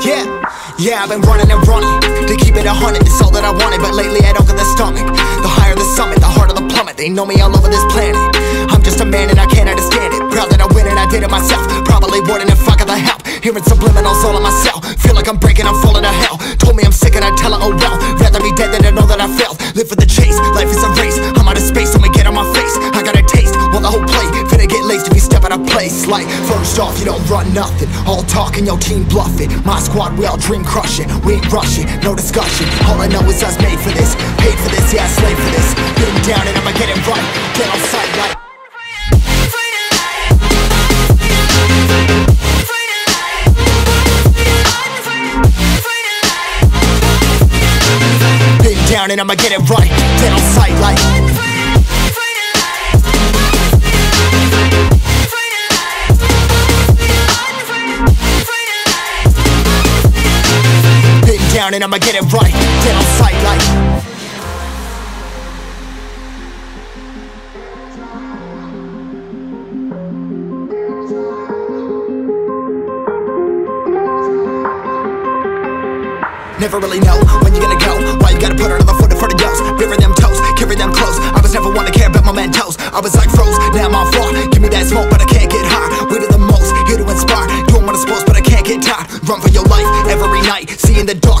Yeah, yeah, I've been running and running to keep it a hundred. It's all that I wanted, but lately I don't get the stomach. The higher the summit, the harder the plummet. They know me all over this planet. I'm just a man and I can't understand it. Proud that I win and I did it myself. Probably wouldn't if I got the help. Hearing subliminals all on myself. Feel like I'm breaking, I'm falling place. Like, first off, you don't run nothing. All talking, your team bluffing. My squad, we all dream crushing. We ain't rushing, no discussion. All I know is us made for this. Paid for this, yeah, slave for this. Been down and I'ma get it right. Get on sight like. Down and I'ma get it right. Get on sight like. Down and I'ma get it right. Get on sight like. Never really know when you're gonna go. Why you gotta put another foot in front of yours? Bury them toes, carry them close. I was never one to care about my mentos. I was like froze, now I'm on floor. Give me that smoke, but I can't get high. We do the most, here to inspire. Doing what I'm supposed, but I can't get tired. Run for your life every night. See in the dark,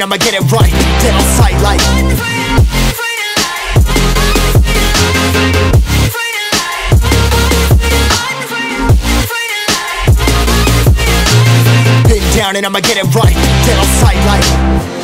And I'ma get it right. Dead on sight, like. Down and I'ma get it right. Dead on sight, like.